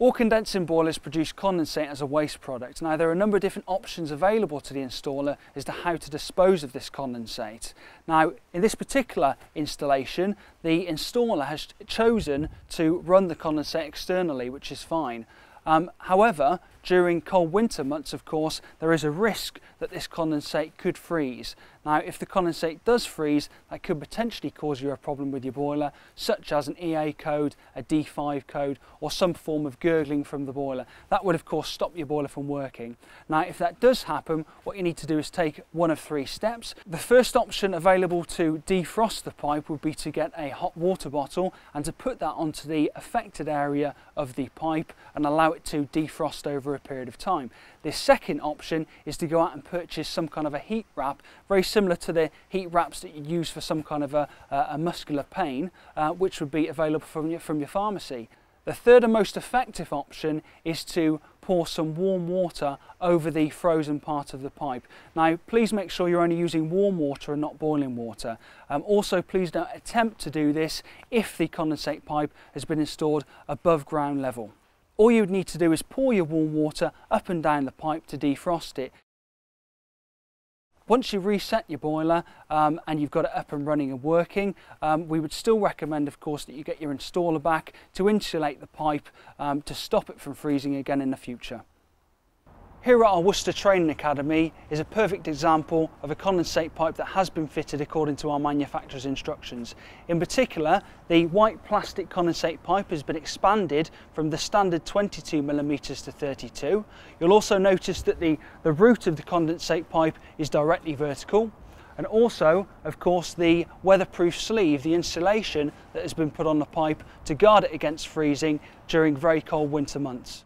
All condensing boilers produce condensate as a waste product. Now there are a number of different options available to the installer as to how to dispose of this condensate. Now in this particular installation the installer has chosen to run the condensate externally which is fine. Um, however, during cold winter months, of course, there is a risk that this condensate could freeze. Now, if the condensate does freeze, that could potentially cause you a problem with your boiler, such as an EA code, a D5 code, or some form of gurgling from the boiler. That would, of course, stop your boiler from working. Now, if that does happen, what you need to do is take one of three steps. The first option available to defrost the pipe would be to get a hot water bottle and to put that onto the affected area of the pipe and allow it to defrost over a period of time. The second option is to go out and purchase some kind of a heat wrap, very similar to the heat wraps that you use for some kind of a, a muscular pain, uh, which would be available from your, from your pharmacy. The third and most effective option is to pour some warm water over the frozen part of the pipe. Now please make sure you're only using warm water and not boiling water. Um, also please don't attempt to do this if the condensate pipe has been installed above ground level. All you would need to do is pour your warm water up and down the pipe to defrost it. Once you've reset your boiler um, and you've got it up and running and working, um, we would still recommend, of course, that you get your installer back to insulate the pipe um, to stop it from freezing again in the future. Here at our Worcester Training Academy is a perfect example of a condensate pipe that has been fitted according to our manufacturer's instructions. In particular, the white plastic condensate pipe has been expanded from the standard 22mm to 32. You'll also notice that the, the route of the condensate pipe is directly vertical and also of course the weatherproof sleeve, the insulation that has been put on the pipe to guard it against freezing during very cold winter months.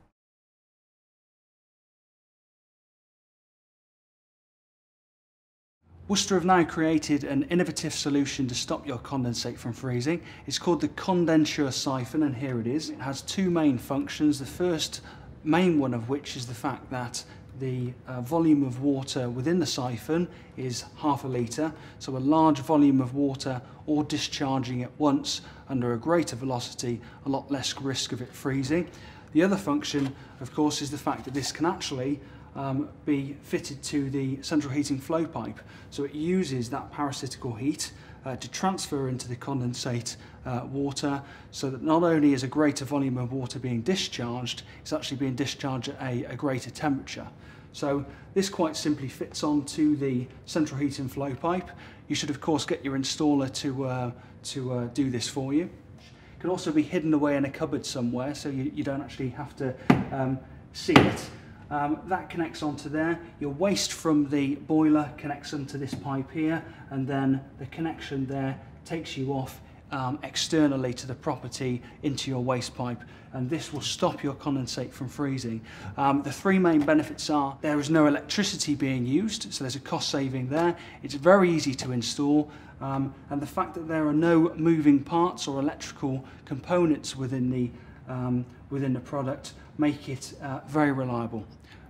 Worcester have now created an innovative solution to stop your condensate from freezing. It's called the CondenseSure Siphon and here it is. It has two main functions. The first main one of which is the fact that the uh, volume of water within the siphon is half a litre, so a large volume of water or discharging at once under a greater velocity, a lot less risk of it freezing. The other function, of course, is the fact that this can actually um, be fitted to the central heating flow pipe. So it uses that parasitical heat uh, to transfer into the condensate uh, water so that not only is a greater volume of water being discharged, it's actually being discharged at a, a greater temperature. So this quite simply fits onto the central heating flow pipe. You should of course get your installer to, uh, to uh, do this for you. It can also be hidden away in a cupboard somewhere so you, you don't actually have to um, see it. Um, that connects onto there. Your waste from the boiler connects onto this pipe here and then the connection there takes you off um, externally to the property into your waste pipe and this will stop your condensate from freezing. Um, the three main benefits are there is no electricity being used so there's a cost saving there. It's very easy to install um, and the fact that there are no moving parts or electrical components within the, um, within the product make it uh, very reliable.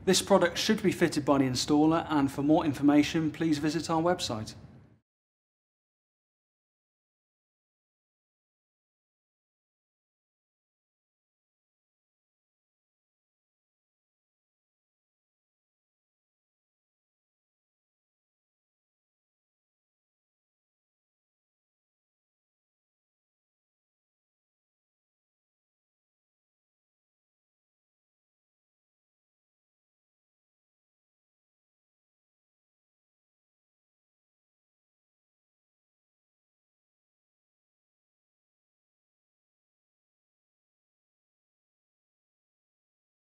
This product should be fitted by the installer and for more information please visit our website.